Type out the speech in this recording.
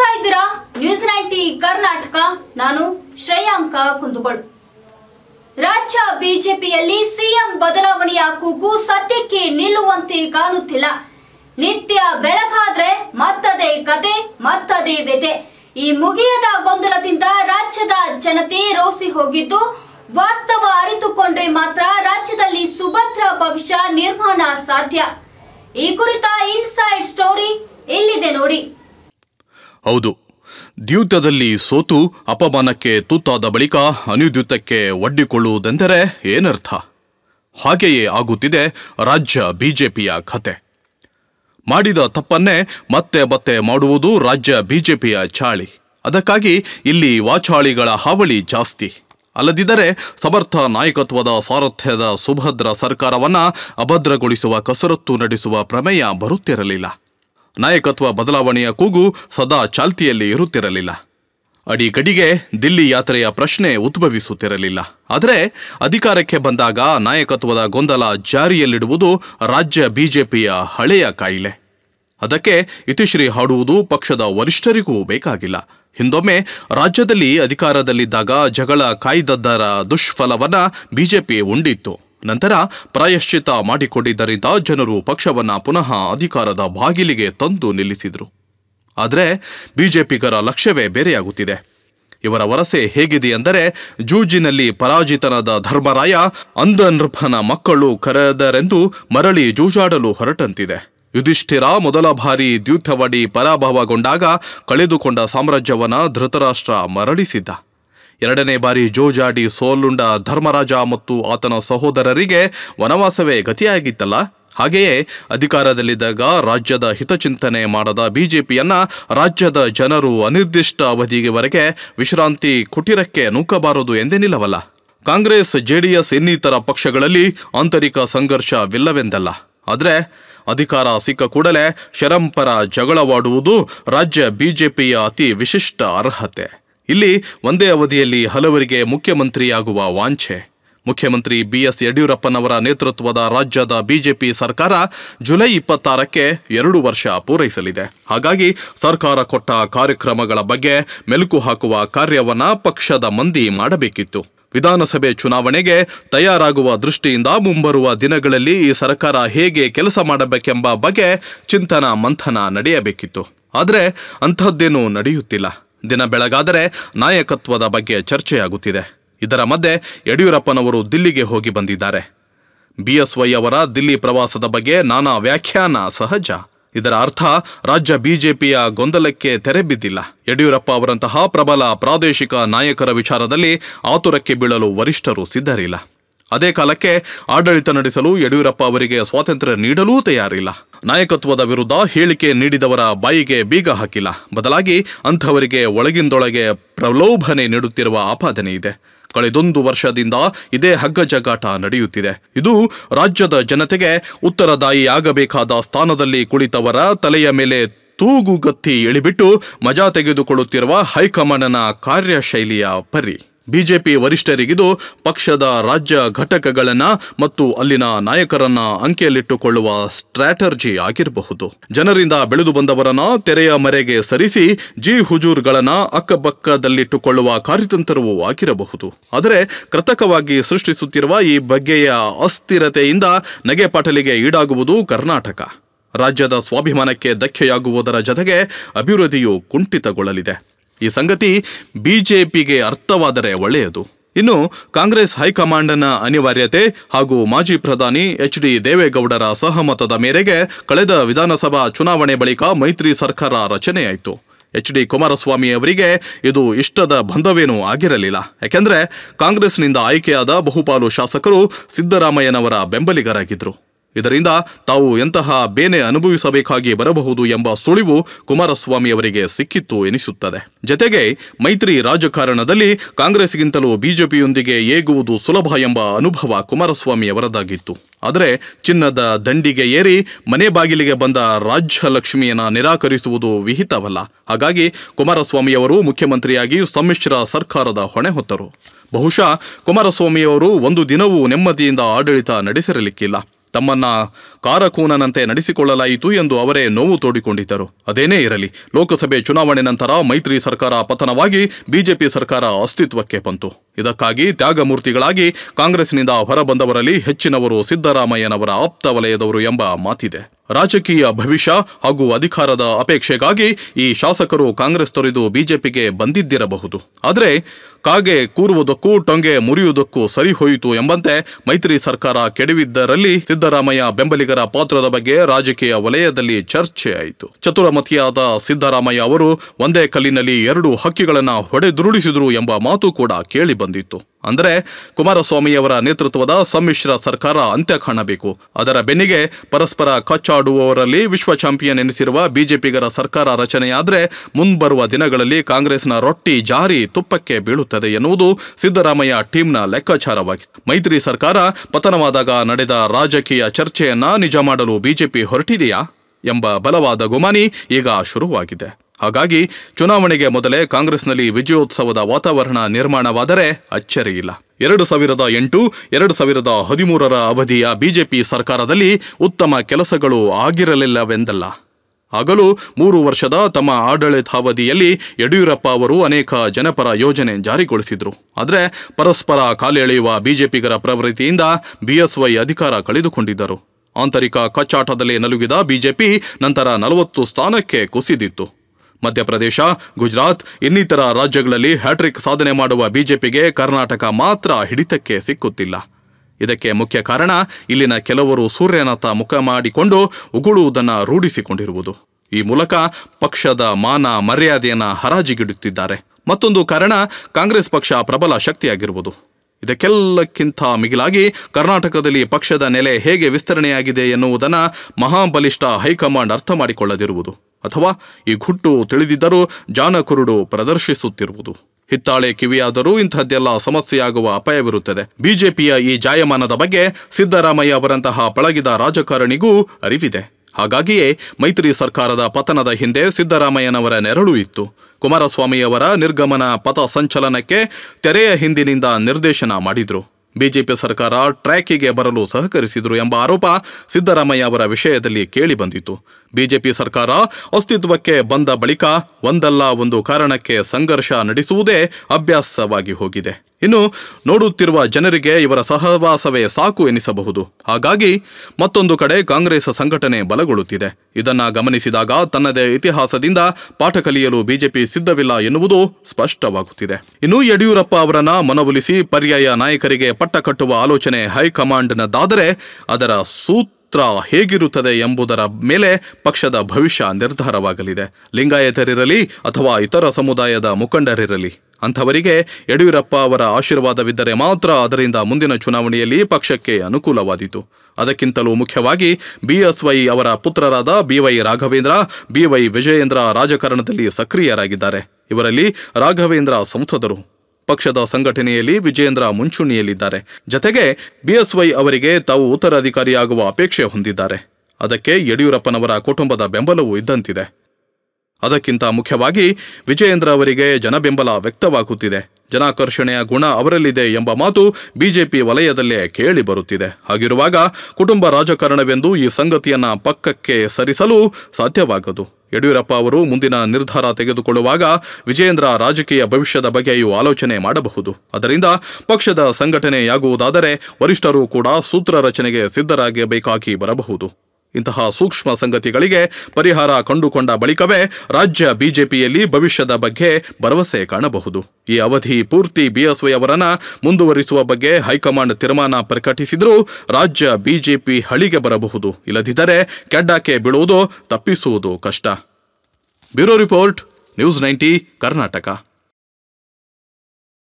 ನೋಡ್ತಾ ಇದ್ದೀರಾ? News ninety Karnataka. ನಾನು ಶ್ರೇಯಾಂಕ ಕುಂದುಗೋಳ್. ರಾಜ್ಯ ಬಿಜೆಪಿಯಲ್ಲಿ ಸಿಎಂ ಬದಲಾವಣೆಯ ಕೂಗು ಸದ್ಯಕ್ಕೆ ನಿಲ್ಲುವಂತೆ ಕಾಣುತ್ತಿಲ್ಲ. ನಿತ್ಯ ಬೆಳಕಾದ್ರೆ ಮತ್ತದೇ ಕತೆ, ಮತ್ತದೇ ವ್ಯತೆ ಈ ಮುಗಿಯದ ಗೊಂದಲದಿಂದ ರಾಜ್ಯದ ಜನತೆ ರೋಸಿ ಹೋಗಿದ್ದು, ವಾಸ್ತವ ಅರಿತುಕೊಂಡ್ರೆ ಮಾತ್ರ ರಾಜ್ಯದಲ್ಲಿ ಸುಭದ್ರ ಭವಿಷ್ಯ ನಿರ್ಮಾಣ ಸಾಧ್ಯ. ಈ ಕುರಿತ ಇನ್ಸೈಡ್ ಸ್ಟೋರಿ ಇಲ್ಲಿದೆ ನೋಡಿ. ಹೌದು. ದ್ಯೂತದಲ್ಲಿ ಸೋತು ಅಪಮಾನಕ್ಕೆ ತುತ್ತಾದ ಬಳಿಕ ಅನುದ್ಯೂತಕ್ಕೆ ಒಡ್ಡಿಕೊಳ್ಳುವುದೆಂದರೆ ಏನರ್ಥ? ಹಾಗೆಯೇ ಆಗುತ್ತಿದೆ ರಾಜ್ಯ ಬಿಜೆಪಿಯ ಕತೆ. ಮಾಡಿದ ತಪ್ಪನ್ನೇ ಮತ್ತೆ ಮತ್ತೆ ಮಾಡುವುದು ರಾಜ್ಯ ಬಿಜೆಪಿಯ ಚಾಳಿ. ಅದಕ್ಕಾಗಿ ಇಲ್ಲಿ ವಾಚಾಳಿಗಳ ಹಾವಳಿ ಜಾಸ್ತಿ. ಅಲ್ಲದಿದ್ದರೆ ಸಮರ್ಥ ನಾಯಕತ್ವದ ಸಾರಥ್ಯದ ಸುಭದ್ರ ಸರ್ಕಾರವನ್ನು ಅಭದ್ರಗೊಳಿಸುವ ಕಸರತ್ತು ನಡೆಸುವ ಪ್ರಮೇಯ ಬರುತ್ತಿರಲಿಲ್ಲ. ನಾಯಕತ್ವ ಬದಲಾವಣೆಯ ಕೂಗು ಸದಾ ಚಾಲ್ತಿಯಲ್ಲಿ ಇರುತ್ತಿರಲಿಲ್ಲ. ಅಡಿಗಡಿಗೆ ದಿಲ್ಲಿ ಯಾತ್ರೆಯ ಪ್ರಶ್ನೆ ಉದ್ಭವಿಸುತ್ತಿರಲಿಲ್ಲ. ಆದರೆ ಅಧಿಕಾರಕ್ಕೆ ಬಂದಾಗ ನಾಯಕತ್ವದ ಗೊಂದಲ ಜಾರಿಯಲ್ಲಿಡುವುದು ರಾಜ್ಯ ಬಿಜೆಪಿಯ ಹಳೆಯ ಕಾಯಿಲೆ. ಅದಕ್ಕೆ ಇತಿಶ್ರೀ ಹಾಡುವುದು ಪಕ್ಷದ ವರಿಷ್ಠರಿಗೂ ಬೇಕಾಗಿಲ್ಲ. ಹಿಂದೊಮ್ಮೆ ರಾಜ್ಯದಲ್ಲಿ ಅಧಿಕಾರದಲ್ಲಿದ್ದಾಗ ಜಗಳ ಕಾಯ್ದದ್ದರ ದುಷ್ಫಲವನ್ನ ಬಿಜೆಪಿ ಉಂಡಿತ್ತು. ನಂತರ ಪ್ರಾಯಶ್ಚಿತ ಮಾಡಿಕೊಂಡಿದ್ದರಿಂದ ಜನರು ಪಕ್ಷವನ್ನ ಪುನಃ ಅಧಿಕಾರದ ಬಾಗಿಲಿಗೆ ತಂದು ನಿಲ್ಲಿಸಿದರು. ಆದರೆ ಬಿಜೆಪಿಗರ ಲಕ್ಷ್ಯವೇ ಬೇರೆಯಾಗುತ್ತಿದೆ. ಇವರ ವರಸೆ ಹೇಗಿದೆ ಅಂದರೆ ಜೂಜಿನಲ್ಲಿ ಪರಾಜಿತನಾದ ಧರ್ಮರಾಯ ಅಂಧ ನೃಪನ ಮಕ್ಕಳು ಕರೆದರೆಂದು ಮರಳಿ ಜೂಜಾಡಲು ಹೊರಟಂತಿದೆ. ಯುಧಿಷ್ಠಿರ ಮೊದಲ ಬಾರಿ ದ್ಯೂತವಡಿ ಪರಾಭವಗೊಂಡಾಗ ಕಳೆದುಕೊಂಡ ಸಾಮ್ರಾಜ್ಯವನ್ನ ಧೃತರಾಷ್ಟ್ರ ಮರಳಿಸಿದ್ದ. ಎರಡನೇ ಬಾರಿ ಜೋಜಾಡಿ ಸೋಲುಂಡ ಧರ್ಮರಾಜ ಮತ್ತು ಆತನ ಸಹೋದರರಿಗೆ ವನವಾಸವೇ ಗತಿಯಾಗಿತ್ತಲ್ಲ? ಹಾಗೆಯೇ ಅಧಿಕಾರದಲ್ಲಿದ್ದಾಗ ರಾಜ್ಯದ ಹಿತಚಿಂತನೆ ಮಾಡದ ಬಿಜೆಪಿಯನ್ನ ರಾಜ್ಯದ ಜನರು ಅನಿರ್ದಿಷ್ಟ ಅವಧಿಗೆವರೆಗೆ ವಿಶ್ರಾಂತಿ ಕುಟೀರಕ್ಕೆ ನೂಕಬಾರದು ಎಂದೇನಿಲ್ಲವಲ್ಲ ಕಾಂಗ್ರೆಸ್, ಜೆಡಿಎಸ್ ಇನ್ನಿತರ ಪಕ್ಷಗಳಲ್ಲಿ ಆಂತರಿಕ ಸಂಘರ್ಷವಿಲ್ಲವೆಂದಲ್ಲ. ಆದರೆ ಅಧಿಕಾರ ಸಿಕ್ಕ ಕೂಡಲೇ ಶರಂಪರ ಜಗಳವಾಡುವುದು ರಾಜ್ಯ ಬಿಜೆಪಿಯ ಅತಿ ವಿಶಿಷ್ಟ ಅರ್ಹತೆ. ಇಲ್ಲಿ ಒಂದೇ ಅವಧಿಯಲ್ಲಿ ಹಲವರಿಗೆ ಮುಖ್ಯಮಂತ್ರಿಯಾಗುವ ವಾಂಛೆ. ಮುಖ್ಯಮಂತ್ರಿ ಬಿಎಸ್ ಯಡಿಯೂರಪ್ಪನವರ ನೇತೃತ್ವದ ರಾಜ್ಯದ ಬಿಜೆಪಿ ಸರ್ಕಾರ ಜುಲೈ ಇಪ್ಪತ್ತಾರಕ್ಕೆ ಎರಡು ವರ್ಷ ಪೂರೈಸಲಿದೆ. ಹಾಗಾಗಿ ಸರ್ಕಾರ ಕೊಟ್ಟ ಕಾರ್ಯಕ್ರಮಗಳ ಬಗ್ಗೆ ಮೆಲುಕು ಹಾಕುವ ಕಾರ್ಯವನ್ನ ಪಕ್ಷದ ಮಂದಿ ಮಾಡಬೇಕಿತ್ತು. ವಿಧಾನಸಭೆ ಚುನಾವಣೆಗೆ ತಯಾರಾಗುವ ದೃಷ್ಟಿಯಿಂದ ಮುಂಬರುವ ದಿನಗಳಲ್ಲಿ ಈ ಸರ್ಕಾರ ಹೇಗೆ ಕೆಲಸ ಮಾಡಬೇಕೆಂಬ ಬಗ್ಗೆ ಚಿಂತನ ಮಂಥನ ನಡೆಯಬೇಕಿತ್ತು. ಆದರೆ ಅಂಥದ್ದೇನೂ ನಡೆಯುತ್ತಿಲ್ಲ. ದಿನ ಬೆಳಗಾದರೆ ನಾಯಕತ್ವದ ಬಗ್ಗೆ ಚರ್ಚೆಯಾಗುತ್ತಿದೆ. ಇದರ ಮಧ್ಯೆ ಯಡಿಯೂರಪ್ಪನವರು ದಿಲ್ಲಿಗೆ ಹೋಗಿ ಬಂದಿದ್ದಾರೆ. ಬಿಎಸ್ವೈ ಅವರ ದಿಲ್ಲಿ ಪ್ರವಾಸದ ಬಗ್ಗೆ ನಾನಾ ವ್ಯಾಖ್ಯಾನ ಸಹಜ. ಇದರ ಅರ್ಥ, ರಾಜ್ಯ ಬಿಜೆಪಿಯ ಗೊಂದಲಕ್ಕೆ ತೆರೆ ಬಿದ್ದಿಲ್ಲ. ಯಡಿಯೂರಪ್ಪ ಅವರಂತಹ ಪ್ರಬಲ ಪ್ರಾದೇಶಿಕ ನಾಯಕರ ವಿಚಾರದಲ್ಲಿ ಆತುರಕ್ಕೆ ಬೀಳಲು ವರಿಷ್ಠರು ಸಿದ್ಧರಿಲ್ಲ. ಅದೇ ಕಾಲಕ್ಕೆ ಆಡಳಿತ ನಡೆಸಲು ಯಡಿಯೂರಪ್ಪ ಅವರಿಗೆ ಸ್ವಾತಂತ್ರ್ಯ ನೀಡಲೂ ತಯಾರಿಲ್ಲ. ನಾಯಕತ್ವದ ವಿರುದ್ಧ ಹೇಳಿಕೆ ನೀಡಿದವರ ಬಾಯಿಗೆ ಬೀಗ ಹಾಕಿಲ್ಲ. ಬದಲಾಗಿ ಅಂಥವರಿಗೆ ಒಳಗಿಂದೊಳಗೆ ಪ್ರಲೋಭನೆ ನೀಡುತ್ತಿರುವ ಆಪಾದನೆ ಇದೆ. ಕಳೆದೊಂದು ವರ್ಷದಿಂದ ಇದೇ ಹಗ್ಗಜಗಾಟ ನಡೆಯುತ್ತಿದೆ. ಇದು ರಾಜ್ಯದ ಜನತೆಗೆ ಉತ್ತರದಾಯಿಯಾಗಬೇಕಾದ ಸ್ಥಾನದಲ್ಲಿ ಕುಳಿತವರ ತಲೆಯ ಮೇಲೆ ತೂಗುಗತ್ತಿ ಇಳಿಬಿಟ್ಟು ಮಜಾ ತೆಗೆದುಕೊಳ್ಳುತ್ತಿರುವ ಹೈಕಮಾಂಡ್ನ ಕಾರ್ಯಶೈಲಿಯ ಪರಿ. ಬಿಜೆಪಿ ವರಿಷ್ಠರಿಗಿದು ಪಕ್ಷದ ರಾಜ್ಯ ಘಟಕಗಳನ್ನು ಮತ್ತು ಅಲ್ಲಿನ ನಾಯಕರನ್ನ ಅಂಕೆಯಲ್ಲಿಟ್ಟುಕೊಳ್ಳುವ ಸ್ಟ್ರಾಟರ್ಜಿ ಆಗಿರಬಹುದು. ಜನರಿಂದ ಬೆಳೆದು ಬಂದವರನ್ನ ತೆರೆಯ ಮರೆಗೆ ಸರಿಸಿ ಜಿ ಹುಜೂರ್ಗಳನ್ನ ಅಕ್ಕಪಕ್ಕದಲ್ಲಿಟ್ಟುಕೊಳ್ಳುವ ಕಾರ್ಯತಂತ್ರವೂ ಆಗಿರಬಹುದು. ಆದರೆ ಕೃತಕವಾಗಿ ಸೃಷ್ಟಿಸುತ್ತಿರುವ ಈ ಬಗೆಯ ಅಸ್ಥಿರತೆಯಿಂದ ನಗೆಪಾಟಲಿಗೆ ಈಡಾಗುವುದು ಕರ್ನಾಟಕ. ರಾಜ್ಯದ ಸ್ವಾಭಿಮಾನಕ್ಕೆ ಧಕ್ಕೆಯಾಗುವುದರ ಜೊತೆಗೆ ಅಭಿವೃದ್ಧಿಯು ಕುಂಠಿತಗೊಳ್ಳಲಿದೆ. ಈ ಸಂಗತಿ ಬಿಜೆಪಿಗೆ ಅರ್ಥವಾದರೆ ಒಳ್ಳೆಯದು. ಇನ್ನು ಕಾಂಗ್ರೆಸ್ ಹೈಕಮಾಂಡ್ನ ಅನಿವಾರ್ಯತೆ ಹಾಗೂ ಮಾಜಿ ಪ್ರಧಾನಿ ಎಚ್ ಡಿ ದೇವೇಗೌಡರ ಸಹಮತದ ಮೇರೆಗೆ ಕಳೆದ ವಿಧಾನಸಭಾ ಚುನಾವಣೆ ಬಳಿಕ ಮೈತ್ರಿ ಸರ್ಕಾರ ರಚನೆಯಾಯಿತು. ಎಚ್ ಡಿ ಕುಮಾರಸ್ವಾಮಿ ಅವರಿಗೆ ಇದು ಇಷ್ಟದ ಬಂಧವೇನೂ ಆಗಿರಲಿಲ್ಲ. ಯಾಕೆಂದರೆ ಕಾಂಗ್ರೆಸ್ನಿಂದ ಆಯ್ಕೆಯಾದ ಬಹುಪಾಲು ಶಾಸಕರು ಸಿದ್ದರಾಮಯ್ಯನವರ ಬೆಂಬಲಿಗರಾಗಿದ್ರು. ಇದರಿಂದ ತಾವು ಎಂತಹ ಬೇನೆ ಅನುಭವಿಸಬೇಕಾಗಿ ಬರಬಹುದು ಎಂಬ ಸುಳಿವು ಕುಮಾರಸ್ವಾಮಿ ಅವರಿಗೆ ಸಿಕ್ಕಿತ್ತು ಎನಿಸುತ್ತದೆ. ಜತೆಗೆ ಮೈತ್ರಿ ರಾಜಕಾರಣದಲ್ಲಿ ಕಾಂಗ್ರೆಸ್ಗಿಂತಲೂ ಬಿಜೆಪಿಯೊಂದಿಗೆ ಏಗುವುದು ಸುಲಭ ಎಂಬ ಅನುಭವ ಕುಮಾರಸ್ವಾಮಿ ಅವರದಾಗಿತ್ತು ಆದರೆ ಚಿನ್ನದ ದಂಡಿಗೆ ಏರಿ ಮನೆ ಬಾಗಿಲಿಗೆ ಬಂದ ರಾಜ್ಯ ಲಕ್ಷ್ಮಿಯನ್ನ ನಿರಾಕರಿಸುವುದು ವಿಹಿತವಲ್ಲ. ಹಾಗಾಗಿ ಕುಮಾರಸ್ವಾಮಿಯವರು ಮುಖ್ಯಮಂತ್ರಿಯಾಗಿ ಸಮ್ಮಿಶ್ರ ಸರ್ಕಾರದ ಹೊಣೆ ಹೊತ್ತರು. ಬಹುಶಃ ಕುಮಾರಸ್ವಾಮಿಯವರು ಒಂದು ದಿನವೂ ನೆಮ್ಮದಿಯಿಂದ ಆಡಳಿತ ನಡೆಸಿರಲಿಕ್ಕಿಲ್ಲ. ತಮ್ಮನ್ನ ಕಾರಕೂನನಂತೆ ನಡೆಸಿಕೊಳ್ಳಲಾಯಿತು ಎಂದು ಅವರೇ ನೋವು ತೋಡಿಕೊಂಡಿದ್ದರು. ಅದೇನೇ ಇರಲಿ, ಲೋಕಸಭೆ ಚುನಾವಣೆ ನಂತರ ಮೈತ್ರಿ ಸರ್ಕಾರ ಪತನವಾಗಿ ಬಿಜೆಪಿ ಸರ್ಕಾರ ಅಸ್ತಿತ್ವಕ್ಕೆ ಬಂತು. ಇದಕ್ಕಾಗಿ ತ್ಯಾಗಮೂರ್ತಿಗಳಾಗಿ ಕಾಂಗ್ರೆಸ್ನಿಂದ ಹೊರಬಂದವರಲ್ಲಿ ಹೆಚ್ಚಿನವರು ಸಿದ್ದರಾಮಯ್ಯನವರ ಆಪ್ತ ವಲಯದವರು ಎಂಬ ಮಾತಿದೆ. ರಾಜಕೀಯ ಭವಿಷ್ಯ ಹಾಗೂ ಅಧಿಕಾರದ ಅಪೇಕ್ಷೆಗಾಗಿ ಈ ಶಾಸಕರು ಕಾಂಗ್ರೆಸ್ ತೊರೆದು ಬಿಜೆಪಿಗೆ ಬಂದಿದ್ದಿರಬಹುದು. ಆದರೆ ಕಾಗೆ ಕೂರುವುದಕ್ಕೂ ಟೊಂಗೆ ಮುರಿಯುವುದಕ್ಕೂ ಸರಿ ಹೋಯಿತು ಎಂಬಂತೆ ಮೈತ್ರಿ ಸರ್ಕಾರ ಕೆಡವಿದ್ದರಲ್ಲಿ ಸಿದ್ದರಾಮಯ್ಯ ಬೆಂಬಲಿಗರ ಪಾತ್ರದ ಬಗ್ಗೆ ರಾಜಕೀಯ ವಲಯದಲ್ಲಿ ಚರ್ಚೆ ಆಯಿತು. ಚತುರಮತಿಯಾದ ಸಿದ್ದರಾಮಯ್ಯ ಅವರು ಒಂದೇ ಕಲ್ಲಿನಲ್ಲಿ ಎರಡು ಹಕ್ಕಿಗಳನ್ನು ಹೊಡೆದುರುಳಿಸಿದರು ಎಂಬ ಮಾತು ಕೂಡ ಕೇಳಿ ಬಂದಿತ್ತು. ಅಂದರೆ ಕುಮಾರಸ್ವಾಮಿಯವರ ನೇತೃತ್ವದ ಸಮ್ಮಿಶ್ರ ಸರ್ಕಾರ ಅಂತ್ಯ ಕಾಣಬೇಕು. ಅದರ ಬೆನ್ನಿಗೆ ಪರಸ್ಪರ ಕಚ್ಚಾಡುವವರಲ್ಲಿ ವಿಶ್ವ ಚಾಂಪಿಯನ್ ಎನಿಸಿರುವ ಬಿಜೆಪಿಗರ ಸರ್ಕಾರ ರಚನೆಯಾದರೆ ಮುಂಬರುವ ದಿನಗಳಲ್ಲಿ ಕಾಂಗ್ರೆಸ್ನ ರೊಟ್ಟಿ ಜಾರಿ ತುಪ್ಪಕ್ಕೆ ಬೀಳುತ್ತದೆ ಎನ್ನುವುದು ಸಿದ್ದರಾಮಯ್ಯ ಟೀಮ್ನ ಲೆಕ್ಕಾಚಾರವಾಗಿತ್ತು ಮೈತ್ರಿ ಸರ್ಕಾರ ಪತನವಾದಾಗ ನಡೆದ ರಾಜಕೀಯ ಚರ್ಚೆಯನ್ನ ನಿಜ ಮಾಡಲು ಬಿಜೆಪಿ ಹೊರಟಿದೆಯಾ ಎಂಬ ಬಲವಾದ ಗುಮಾನಿ ಈಗ ಶುರುವಾಗಿದೆ. ಹಾಗಾಗಿ ಚುನಾವಣೆಗೆ ಮೊದಲೇ ಕಾಂಗ್ರೆಸ್ನಲ್ಲಿ ವಿಜಯೋತ್ಸವದ ವಾತಾವರಣ ನಿರ್ಮಾಣವಾದರೆ ಅಚ್ಚರಿಯಿಲ್ಲ. ಎರಡು ಸಾವಿರದ ಎಂಟು, ಎರಡು ಸಾವಿರದ ಹದಿಮೂರರ ಅವಧಿಯ ಬಿಜೆಪಿ ಸರ್ಕಾರದಲ್ಲಿ ಉತ್ತಮ ಕೆಲಸಗಳು ಆಗಿರಲಿಲ್ಲವೆಂದಲ್ಲ. ಆಗಲೂ ಮೂರು ವರ್ಷದ ತಮ್ಮ ಆಡಳಿತಾವಧಿಯಲ್ಲಿ ಯಡಿಯೂರಪ್ಪ ಅವರು ಅನೇಕ ಜನಪರ ಯೋಜನೆ ಜಾರಿಗೊಳಿಸಿದ್ರು. ಆದರೆ ಪರಸ್ಪರ ಕಾಲೆಳೆಯುವ ಬಿಜೆಪಿಗರ ಪ್ರವೃತ್ತಿಯಿಂದ ಬಿಎಸ್ವೈ ಅಧಿಕಾರ ಕಳೆದುಕೊಂಡಿದ್ದರು. ಆಂತರಿಕ ಕಚ್ಚಾಟದಲ್ಲಿ ನಲುಗಿದ ಬಿಜೆಪಿ ನಂತರ ನಲವತ್ತು ಸ್ಥಾನಕ್ಕೆ ಕುಸಿದಿತ್ತು. ಮಧ್ಯಪ್ರದೇಶ, ಗುಜರಾತ್, ಇನ್ನಿತರ ರಾಜ್ಯಗಳಲ್ಲಿ ಹ್ಯಾಟ್ರಿಕ್ ಸಾಧನೆ ಮಾಡುವ ಬಿಜೆಪಿಗೆ ಕರ್ನಾಟಕ ಮಾತ್ರ ಹಿಡಿತಕ್ಕೆ ಸಿಕ್ಕುತ್ತಿಲ್ಲ. ಇದಕ್ಕೆ ಮುಖ್ಯ ಕಾರಣ ಇಲ್ಲಿನ ಕೆಲವರು ಸೂರ್ಯನಾಥ ಮುಖ ಮಾಡಿಕೊಂಡು ಉಗುಳುವುದನ್ನು ರೂಢಿಸಿಕೊಂಡಿರುವುದು. ಈ ಮೂಲಕ ಪಕ್ಷದ ಮಾನ ಮರ್ಯಾದೆಯನ್ನು ಹರಾಜಿಗಿಡುತ್ತಿದ್ದಾರೆ. ಮತ್ತೊಂದು ಕಾರಣ ಕಾಂಗ್ರೆಸ್ ಪಕ್ಷ ಪ್ರಬಲ ಶಕ್ತಿಯಾಗಿರುವುದು. ಇದಕ್ಕೆಲ್ಲಕ್ಕಿಂತ ಮಿಗಿಲಾಗಿ ಕರ್ನಾಟಕದಲ್ಲಿ ಪಕ್ಷದ ನೆಲೆ ಹೇಗೆ ವಿಸ್ತರಣೆಯಾಗಿದೆ ಎನ್ನುವುದನ್ನು ಮಹಾಬಲಿಷ್ಠ ಹೈಕಮಾಂಡ್ ಅರ್ಥ ಮಾಡಿಕೊಳ್ಳದಿರುವುದು. ಅಥವಾ ಈ ಗುಟ್ಟು ತಿಳಿದಿದ್ದರೂ ಜಾನಕುರುಡು ಪ್ರದರ್ಶಿಸುತ್ತಿರುವುದು. ಹಿತ್ತಾಳೆ ಕಿವಿಯಾದರೂ ಇಂಥದ್ದೆಲ್ಲ ಸಮಸ್ಯೆಯಾಗುವ ಅಪಾಯವಿರುತ್ತದೆ. ಬಿಜೆಪಿಯ ಈ ಜಾಯಮಾನದ ಬಗ್ಗೆ ಸಿದ್ದರಾಮಯ್ಯ ಅವರಂತಹ ಪಳಗಿದ ರಾಜಕಾರಣಿಗೂ ಅರಿವಿದೆ. ಹಾಗಾಗಿಯೇ ಮೈತ್ರಿ ಸರ್ಕಾರದ ಪತನದ ಹಿಂದೆ ಸಿದ್ದರಾಮಯ್ಯನವರ ನೆರಳು ಇತ್ತು. ಕುಮಾರಸ್ವಾಮಿಯವರ ನಿರ್ಗಮನ ಪಥ ಸಂಚಲನಕ್ಕೆ ತೆರೆಯ ಹಿಂದಿನಿಂದ ನಿರ್ದೇಶನ ಮಾಡಿದ್ರು. ಬಿಜೆಪಿ ಸರ್ಕಾರ ಟ್ರ್ಯಾಕಿಗೆ ಬರಲು ಸಹಕರಿಸಿದರು ಎಂಬ ಆರೋಪ ಸಿದ್ದರಾಮಯ್ಯ ಅವರ ವಿಷಯದಲ್ಲಿ ಕೇಳಿಬಂದಿತು ಬಿಜೆಪಿ ಸರ್ಕಾರ ಅಸ್ತಿತ್ವಕ್ಕೆ ಬಂದ ಬಳಿಕ ಒಂದಲ್ಲ ಒಂದು ಕಾರಣಕ್ಕೆ ಸಂಘರ್ಷ ನಡೆಸುವುದೇ ಅಭ್ಯಾಸವಾಗಿ ಹೋಗಿದೆ. ಇನ್ನು ನೋಡುತ್ತಿರುವ ಜನರಿಗೆ ಇವರ ಸಹವಾಸವೇ ಸಾಕು ಎನಿಸಬಹುದು. ಹಾಗಾಗಿ ಮತ್ತೊಂದು ಕಡೆ ಕಾಂಗ್ರೆಸ್ ಸಂಘಟನೆ ಬಲಗೊಳ್ಳುತ್ತಿದೆ. ಇದನ್ನು ಗಮನಿಸಿದಾಗ ತನ್ನದೇ ಇತಿಹಾಸದಿಂದ ಪಾಠ ಕಲಿಯಲು ಬಿಜೆಪಿ ಸಿದ್ಧವಿಲ್ಲ ಎನ್ನುವುದು ಸ್ಪಷ್ಟವಾಗುತ್ತಿದೆ. ಇನ್ನು ಯಡಿಯೂರಪ್ಪ ಅವರನ್ನ ಮನವೊಲಿಸಿ ಪರ್ಯಾಯ ನಾಯಕರಿಗೆ ಪಟ್ಟ ಕಟ್ಟುವ ಆಲೋಚನೆ ಹೈಕಮಾಂಡ್ನದಾದರೆ ಅದರ ಸೂತ್ರ ಹೇಗಿರುತ್ತದೆ ಎಂಬುದರ ಮೇಲೆ ಪಕ್ಷದ ಭವಿಷ್ಯ ನಿರ್ಧಾರವಾಗಲಿದೆ. ಲಿಂಗಾಯತರಿರಲಿ ಅಥವಾ ಇತರ ಸಮುದಾಯದ ಮುಖಂಡರಿರಲಿ. ಅಂಥವರಿಗೆ ಯಡಿಯೂರಪ್ಪ ಅವರ ಆಶೀರ್ವಾದವಿದ್ದರೆ ಮಾತ್ರ ಅದರಿಂದ ಮುಂದಿನ ಚುನಾವಣೆಯಲ್ಲಿ ಪಕ್ಷಕ್ಕೆ ಅನುಕೂಲವಾದೀತು. ಅದಕ್ಕಿಂತಲೂ ಮುಖ್ಯವಾಗಿ ಬಿಎಸ್ವೈ ಅವರ ಪುತ್ರರಾದ ಬಿವೈ ರಾಘವೇಂದ್ರ ಬಿವೈ ವಿಜಯೇಂದ್ರ ರಾಜಕಾರಣದಲ್ಲಿ ಸಕ್ರಿಯರಾಗಿದ್ದಾರೆ. ಇವರಲ್ಲಿ ರಾಘವೇಂದ್ರ ಸಂಸದರು. ಪಕ್ಷದ ಸಂಘಟನೆಯಲ್ಲಿ ವಿಜಯೇಂದ್ರ ಮುಂಚೂಣಿಯಲ್ಲಿದ್ದಾರೆ. ಜತೆಗೆ ಬಿಎಸ್ವೈ ಅವರಿಗೆ ತಾವು ಉತ್ತರಾಧಿಕಾರಿಯಾಗುವ ಅಪೇಕ್ಷೆ ಹೊಂದಿದ್ದಾರೆ. ಅದಕ್ಕೆ ಯಡಿಯೂರಪ್ಪನವರ ಕುಟುಂಬದ ಬೆಂಬಲವೂ ಇದ್ದಂತಿದೆ. ಅದಕ್ಕಿಂತ ಮುಖ್ಯವಾಗಿ ವಿಜಯೇಂದ್ರ ಅವರಿಗೆ ಜನಬೆಂಬಲ ವ್ಯಕ್ತವಾಗುತ್ತಿದೆ. ಜನಾಕರ್ಷಣೆಯ ಗುಣ ಅವರಲ್ಲಿದೆ ಎಂಬ ಮಾತು ಬಿಜೆಪಿ ವಲಯದಲ್ಲೇ ಕೇಳಿ ಬರುತ್ತಿದೆ. ಹಾಗಿರುವಾಗ ಕುಟುಂಬ ರಾಜಕಾರಣವೆಂದು ಈ ಸಂಗತಿಯನ್ನ ಪಕ್ಕಕ್ಕೆ ಸರಿಸಲು ಸಾಧ್ಯವಾಗದು. ಯಡಿಯೂರಪ್ಪ ಅವರು ಮುಂದಿನ ನಿರ್ಧಾರ ತೆಗೆದುಕೊಳ್ಳುವಾಗ ವಿಜಯೇಂದ್ರ ರಾಜಕೀಯ ಭವಿಷ್ಯದ ಬಗ್ಗೆಯೂ ಆಲೋಚನೆ ಮಾಡಬಹುದು. ಅದರಿಂದ ಪಕ್ಷದ ಸಂಘಟನೆಯಾಗುವುದಾದರೆ ವರಿಷ್ಠರು ಕೂಡ ಸೂತ್ರ ರಚನೆಗೆ ಸಿದ್ಧರಾಗಬೇಕಾಗಿ ಬರಬಹುದು. ಇಂತಹ ಸೂಕ್ಷ್ಮ ಸಂಗತಿಗಳಿಗೆ ಪರಿಹಾರ ಕಂಡುಕೊಂಡ ಬಳಿಕವೇ ರಾಜ್ಯ ಬಿಜೆಪಿಯಲ್ಲಿ ಭವಿಷ್ಯದ ಬಗ್ಗೆ ಭರವಸೆ ಕಾಣಬಹುದು. ಈ ಅವಧಿ ಪೂರ್ತಿ ಬಿಎಸ್ವೈ ಅವರನ್ನ ಮುಂದುವರಿಸುವ ಬಗ್ಗೆ ಹೈಕಮಾಂಡ್ ತೀರ್ಮಾನ ಪ್ರಕಟಿಸಿದರೂ ರಾಜ್ಯ ಬಿಜೆಪಿ ಹಳಿಗೆ ಬರಬಹುದು. ಇಲ್ಲದಿದ್ದರೆ ಕೆಡ್ಡಕ್ಕೆ ಬೀಳುವುದು ತಪ್ಪಿಸುವುದು ಕಷ್ಟ. Bureau report, news ninety, Karnataka.